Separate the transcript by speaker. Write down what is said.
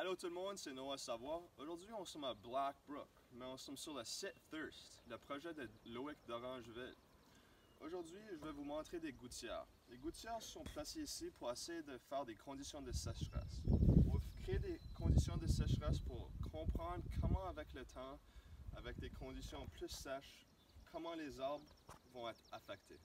Speaker 1: Allô tout le monde, c'est Noah Savoie. Aujourd'hui, on sommes à Black Brook, mais on sommes sur le site Thirst, le projet de Loïc d'Orangeville. Aujourd'hui, je vais vous montrer des gouttières. Les gouttières sont placées ici pour essayer de faire des conditions de sécheresse. On va créer des conditions de sécheresse pour comprendre comment avec le temps, avec des conditions plus sèches, comment les arbres vont être affectés.